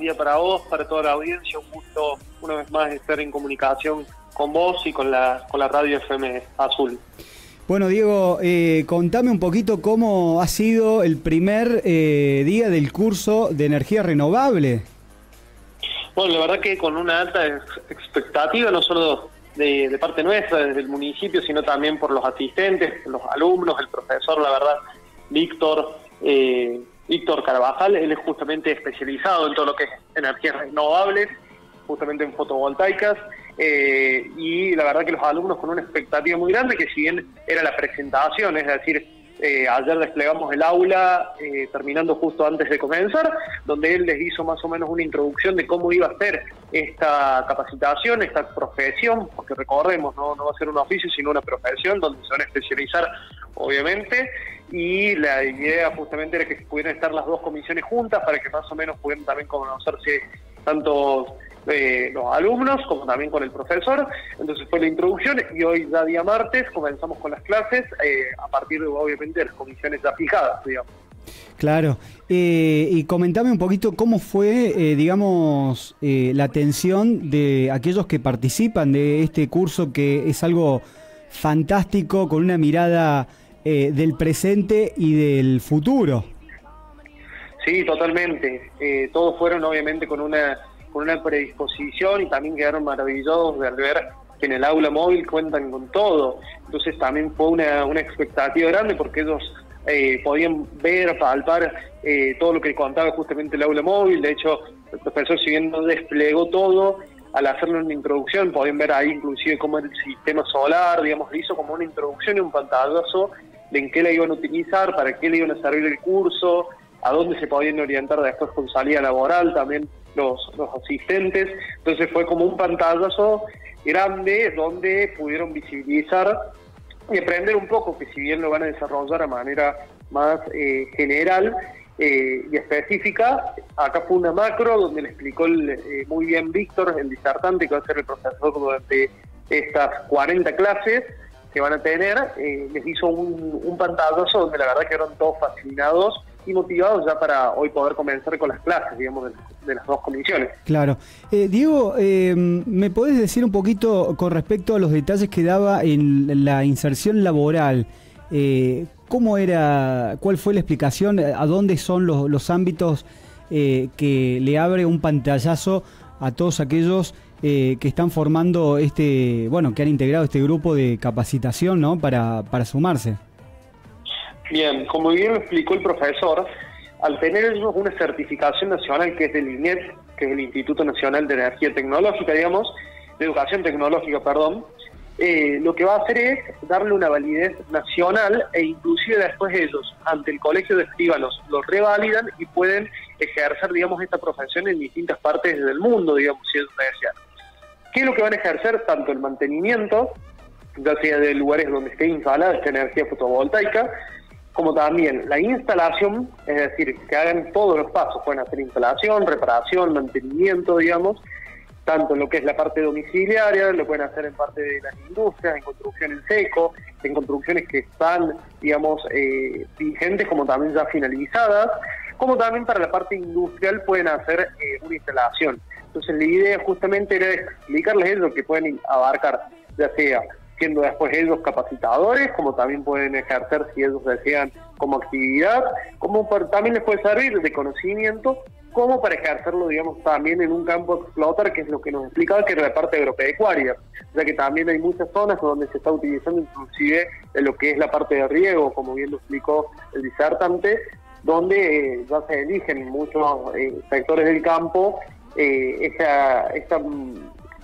buen día para vos, para toda la audiencia. Un gusto una vez más estar en comunicación con vos y con la, con la radio FM Azul. Bueno, Diego, eh, contame un poquito cómo ha sido el primer eh, día del curso de energía renovable. Bueno, la verdad que con una alta expectativa, no solo de, parte nuestra, desde el municipio, sino también por los asistentes, los alumnos, el profesor, la verdad, Víctor, eh, Víctor Carvajal, él es justamente especializado en todo lo que es energías renovables, justamente en fotovoltaicas, eh, y la verdad que los alumnos con una expectativa muy grande, que si bien era la presentación, es decir, eh, ayer desplegamos el aula eh, terminando justo antes de comenzar, donde él les hizo más o menos una introducción de cómo iba a ser esta capacitación, esta profesión, porque recordemos, no, no va a ser un oficio, sino una profesión donde se van a especializar, obviamente, y la idea justamente era que pudieran estar las dos comisiones juntas para que más o menos pudieran también conocerse tanto eh, los alumnos como también con el profesor. Entonces fue la introducción y hoy ya día martes comenzamos con las clases eh, a partir de obviamente las comisiones ya fijadas, digamos. Claro, eh, y comentame un poquito cómo fue, digamos, la atención de aquellos que participan de este curso que es algo fantástico con una mirada del presente y del futuro. Sí, totalmente. todos fueron obviamente con una con una predisposición y también quedaron maravillados de ver que en el aula móvil cuentan con todo. Entonces también fue una, una expectativa grande porque ellos eh, podían ver, palpar eh, todo lo que contaba justamente el aula móvil. De hecho, el profesor, si bien no desplegó todo, al hacerle una introducción, podían ver ahí inclusive cómo el sistema solar, digamos, hizo como una introducción y un pantallazo de en qué la iban a utilizar, para qué le iban a servir el curso, a dónde se podían orientar después con salida laboral también los, asistentes. Entonces fue como un pantallazo grande donde pudieron visibilizar y aprender un poco, que si bien lo van a desarrollar a manera más eh, general eh, y específica, acá fue una macro donde le explicó eh, muy bien Víctor, el disertante que va a ser el profesor durante estas 40 clases que van a tener, les hizo un, pantallazo donde la verdad quedaron todos fascinados y motivados ya para hoy poder comenzar con las clases, digamos, de, las dos comisiones. Claro. Eh, Diego, eh, ¿me podés decir un poquito con respecto a los detalles que daba en la inserción laboral? Eh, ¿Cómo era, cuál fue la explicación, a dónde son los, los ámbitos que le abre un pantallazo a todos aquellos que están formando este, bueno, que han integrado este grupo de capacitación, ¿no? Para, para sumarse. Bien, como bien explicó el profesor, al tener ellos una certificación nacional que es del INET, que es el Instituto Nacional de Energía Tecnológica, digamos, de Educación Tecnológica, perdón, eh, lo que va a hacer es darle una validez nacional e inclusive después ellos, ante el colegio de escribanos, lo revalidan y pueden ejercer, digamos, esta profesión en distintas partes del mundo, digamos, si ellos desean. ¿Qué es lo que van a ejercer? Tanto el mantenimiento, ya sea de lugares donde esté instalada esta energía fotovoltaica, como también la instalación, es decir, que hagan todos los pasos, pueden hacer instalación, reparación, mantenimiento, digamos, tanto en lo que es la parte domiciliaria, lo pueden hacer en parte de las industrias, en construcción en seco, en construcciones que están, digamos, eh, vigentes como también ya finalizadas, como también para la parte industrial pueden hacer eh, una instalación. Entonces la idea justamente era explicarles eso, que pueden abarcar ya sea siendo después ellos capacitadores, como también pueden ejercer si ellos desean como actividad, como también les puede servir de conocimiento, como para ejercerlo, digamos, también en un campo explotar, que es lo que nos explicaba, que es la parte agropecuaria, ya que también hay muchas zonas donde se está utilizando inclusive lo que es la parte de riego, como bien lo explicó el disertante, donde eh, ya se eligen muchos eh, sectores del campo eh, esa, esta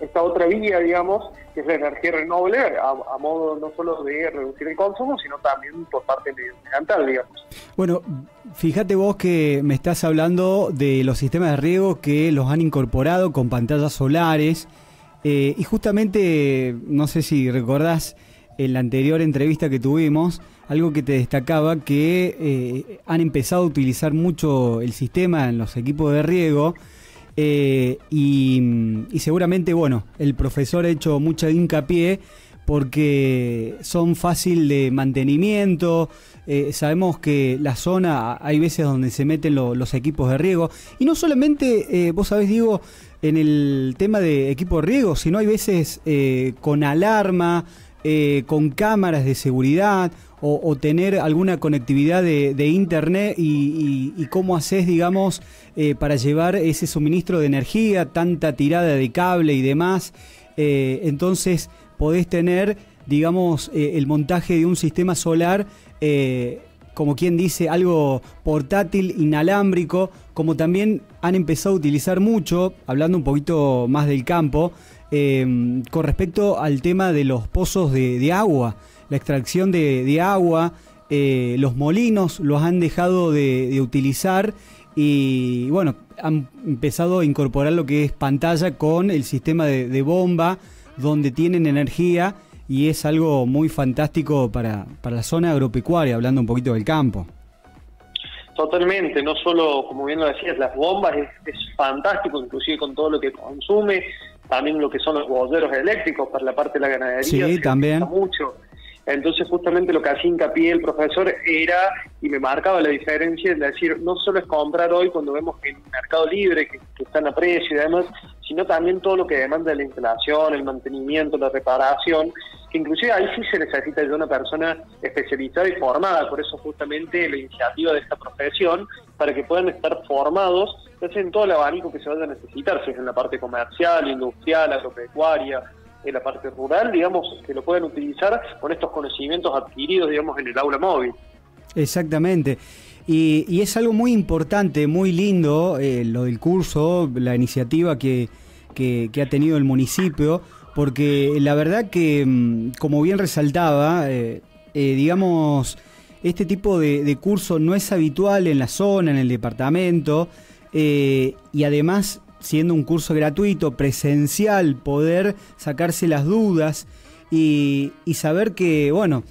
esta otra vía, digamos, que es la energía renovable, a, modo no solo de reducir el consumo, sino también por parte medioambiental, digamos. Bueno, fíjate vos que me estás hablando de los sistemas de riego que los han incorporado con pantallas solares, y justamente, no sé si recordás en la anterior entrevista que tuvimos, algo que te destacaba, que eh, han empezado a utilizar mucho el sistema en los equipos de riego, eh, y, seguramente, bueno, el profesor ha hecho mucha hincapié porque son fácil de mantenimiento, eh, sabemos que la zona, hay veces donde se meten los equipos de riego, y no solamente, vos sabés, digo, en el tema de equipo de riego, sino hay veces con alarma, con cámaras de seguridad, o, tener alguna conectividad de, internet y, cómo haces, digamos, para llevar ese suministro de energía, tanta tirada de cable y demás. entonces podés tener digamos, eh, el montaje de un sistema solar, eh, como quien dice, algo portátil, inalámbrico, como también han empezado a utilizar mucho, hablando un poquito más del campo, eh, con respecto al tema de los pozos de, agua, la extracción de, agua, los molinos los han dejado de, utilizar y bueno, han empezado a incorporar lo que es pantalla con el sistema de bomba, donde tienen energía y es algo muy fantástico para, la zona agropecuaria, hablando un poquito del campo. Totalmente, no solo, como bien lo decías, las bombas es, fantástico, inclusive con todo lo que consume, también lo que son los boderos eléctricos para la parte de la ganadería. Sí, también. Mucho. Entonces justamente lo que hacía hincapié el profesor era, y me marcaba la diferencia, es decir, no solo es comprar hoy cuando vemos que el mercado libre, que, que están a precio y demás, sino también todo lo que demanda la instalación, el mantenimiento, la reparación, que inclusive ahí sí se necesita de una persona especializada y formada, por eso justamente la iniciativa de esta profesión, para que puedan estar formados en todo el abanico que se vaya a necesitar, si es en la parte comercial, industrial, agropecuaria, en la parte rural, digamos, que lo pueden utilizar con estos conocimientos adquiridos, digamos, en el aula móvil. Exactamente. Y, es algo muy importante, muy lindo, eh, lo del curso, la iniciativa que, ha tenido el municipio, porque la verdad que, mm, como bien resaltaba, eh, eh, digamos, este tipo de, de, curso no es habitual en la zona, en el departamento, y además siendo un curso gratuito, presencial, poder sacarse las dudas y, saber que, bueno,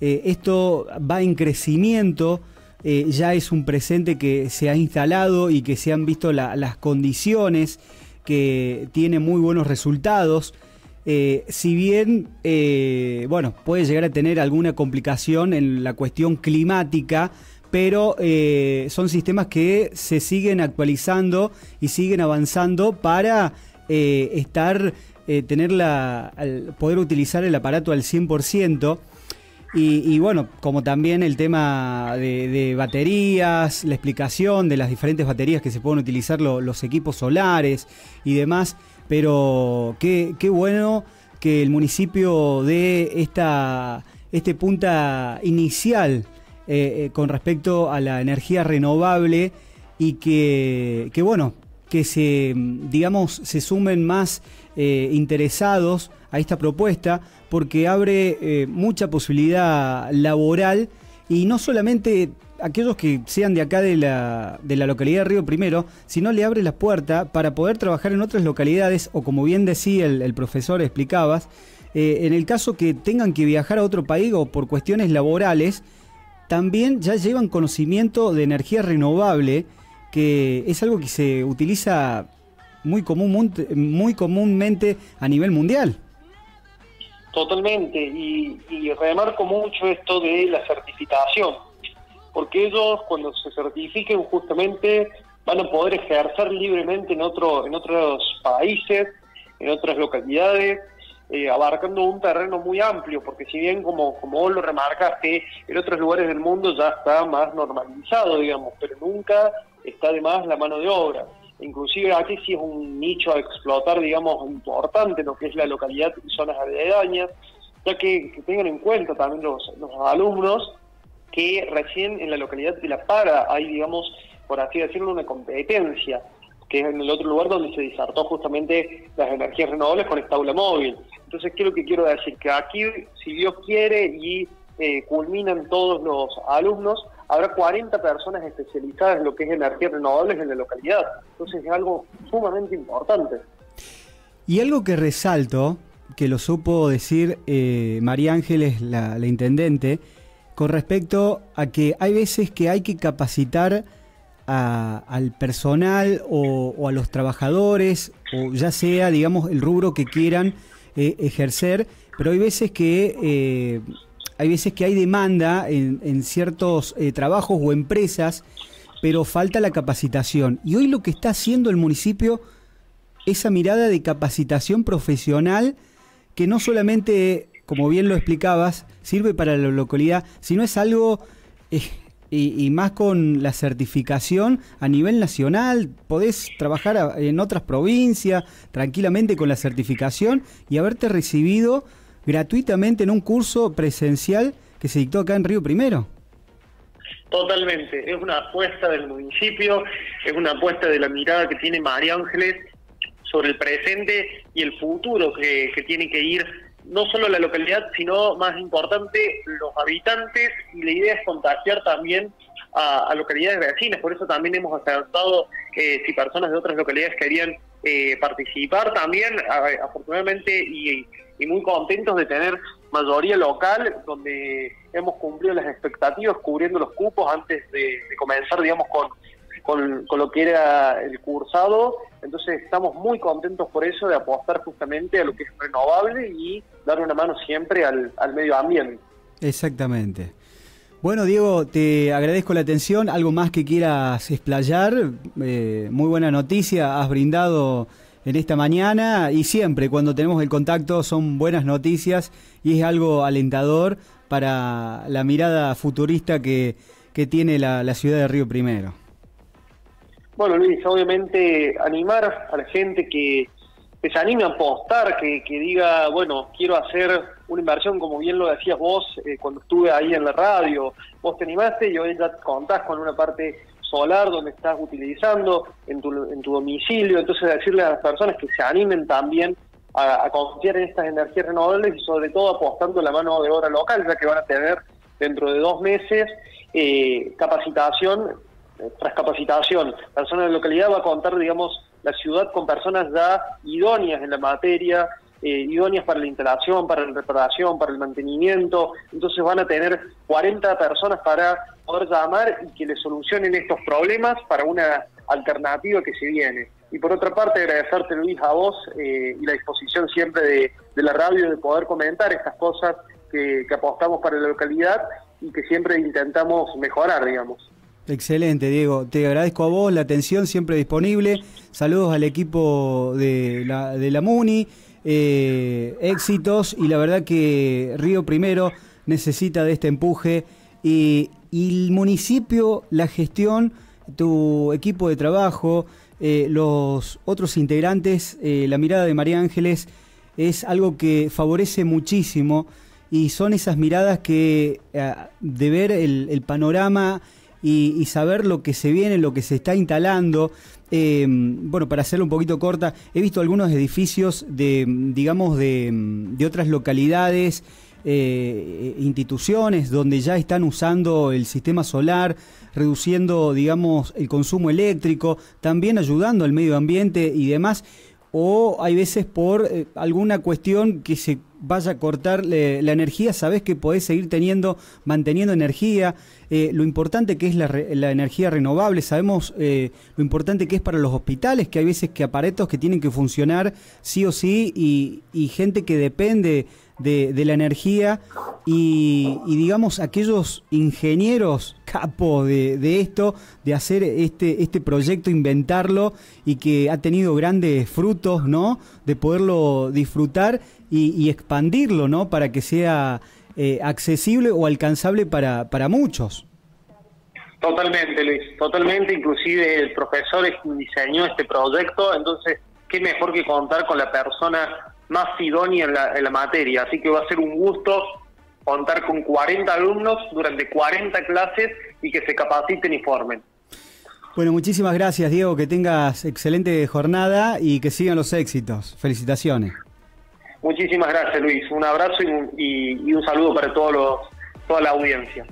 esto va en crecimiento, eh, ya es un presente que se ha instalado y que se han visto las condiciones, que tiene muy buenos resultados. Eh, si bien, bueno, puede llegar a tener alguna complicación en la cuestión climática, pero eh, son sistemas que se siguen actualizando y siguen avanzando para eh, estar, eh, tener poder utilizar el aparato al 100%. Y, bueno, como también el tema de, baterías, la explicación de las diferentes baterías que se pueden utilizar los equipos solares y demás, pero qué, bueno que el municipio dé esta, este punta inicial eh, eh, con respecto a la energía renovable y que, bueno, que se, digamos, se sumen más eh, interesados a esta propuesta porque abre mucha posibilidad laboral y no solamente aquellos que sean de acá de la, de la localidad de Río Primero, sino le abre la puerta para poder trabajar en otras localidades o como bien decía el, profesor, explicabas, en el caso que tengan que viajar a otro país o por cuestiones laborales, también ya llevan conocimiento de energía renovable, que es algo que se utiliza muy, muy comúnmente a nivel mundial. Totalmente, y, remarco mucho esto de la certificación, porque ellos cuando se certifiquen justamente van a poder ejercer libremente en, otro, en otros países, en otras localidades, eh, abarcando un terreno muy amplio, porque si bien, como, como vos lo remarcaste, en otros lugares del mundo ya está más normalizado, digamos, pero nunca está de más la mano de obra. Inclusive aquí sí es un nicho a explotar, digamos, importante, lo que es la localidad y zonas aledañas, ya que, tengan en cuenta también los, los alumnos que recién en la localidad de La Para hay, digamos, por así decirlo, una competencia que es en el otro lugar donde se disertó justamente las energías renovables con esta aula móvil. Entonces, ¿qué es lo que quiero decir? Que aquí, si Dios quiere y eh, culminan todos los alumnos, habrá 40 personas especializadas en lo que es energías renovables en la localidad. Entonces, es algo sumamente importante. Y algo que resalto, que lo supo decir eh, María Ángeles, la intendente, con respecto a que hay veces que hay que capacitar al personal o, a los trabajadores, o ya sea, digamos, el rubro que quieran eh, ejercer, pero hay veces que eh, hay veces que hay demanda en, ciertos eh, trabajos o empresas, pero falta la capacitación. Y hoy lo que está haciendo el municipio, esa mirada de capacitación profesional, que no solamente, como bien lo explicabas, sirve para la localidad, sino es algo... Eh, y, más con la certificación a nivel nacional, podés trabajar en otras provincias tranquilamente con la certificación y haberte recibido gratuitamente en un curso presencial que se dictó acá en Río Primero. Totalmente, es una apuesta del municipio, es una apuesta de la mirada que tiene María Ángeles sobre el presente y el futuro que, tiene que ir no solo la localidad, sino más importante, los habitantes, y la idea es contagiar también a, localidades vecinas, por eso también hemos acertado eh, si personas de otras localidades querían eh, participar también, afortunadamente, y, muy contentos de tener mayoría local, donde hemos cumplido las expectativas cubriendo los cupos antes de comenzar, digamos, con con, lo que era el cursado. Entonces estamos muy contentos por eso de apostar justamente a lo que es renovable y dar una mano siempre al, medio ambiente. Exactamente. Bueno, Diego, te agradezco la atención. ¿Algo más que quieras explayar? Eh, muy buena noticia, has brindado en esta mañana y siempre cuando tenemos el contacto son buenas noticias y es algo alentador para la mirada futurista que, que tiene la, ciudad de Río Primero. Bueno, Luis, obviamente animar a la gente que, se anime a apostar, que, diga, bueno, quiero hacer una inversión como bien lo decías vos eh, cuando estuve ahí en la radio. Vos te animaste y hoy ya contás con una parte solar donde estás utilizando en tu, en tu domicilio. Entonces, decirle a las personas que se animen también a, confiar en estas energías renovables y sobre todo apostando la mano de obra local, ya que van a tener dentro de dos meses eh, capacitación tras capacitación, personas de localidad va a contar, digamos, la ciudad con personas ya idóneas en la materia, eh, idóneas para la instalación, para la reparación, para el mantenimiento. Entonces van a tener 40 personas para poder llamar y que les solucionen estos problemas para una alternativa que se viene. Y por otra parte, agradecerte Luis a vos eh, y la disposición siempre de, la radio de poder comentar estas cosas que apostamos para la localidad y que siempre intentamos mejorar, digamos. Excelente, Diego. Te agradezco a vos la atención siempre disponible. Saludos al equipo de la, de la MUNI. Eh, éxitos y la verdad que Río Primero necesita de este empuje y, el municipio, la gestión, tu equipo de trabajo, eh, los otros integrantes, eh, la mirada de María Ángeles es algo que favorece muchísimo y son esas miradas que de ver el, el panorama y, saber lo que se viene, lo que se está instalando. Eh, bueno, para hacerlo un poquito corta, he visto algunos edificios de, digamos, de, otras localidades, eh, instituciones donde ya están usando el sistema solar, reduciendo, digamos, el consumo eléctrico, también ayudando al medio ambiente y demás o hay veces por eh, alguna cuestión que se vaya a cortar la energía, sabes que podés seguir teniendo, manteniendo energía, eh, lo importante que es la, energía renovable, sabemos eh, lo importante que es para los hospitales, que hay veces que aparatos que tienen que funcionar sí o sí y, y gente que depende de, la energía y, digamos aquellos ingenieros capos de, esto, de hacer este, este proyecto, inventarlo y que ha tenido grandes frutos, ¿no? De poderlo disfrutar y, expandirlo, ¿no? Para que sea eh, accesible o alcanzable para, para muchos. Totalmente, Luis, totalmente. Inclusive el profesor diseñó este proyecto, entonces, qué mejor que contar con la persona más idónea en la, materia. Así que va a ser un gusto contar con 40 alumnos durante 40 clases y que se capaciten y formen. Bueno, muchísimas gracias Diego, que tengas excelente jornada y que sigan los éxitos. Felicitaciones. Muchísimas gracias Luis, un abrazo y, un saludo para todos los, toda la audiencia.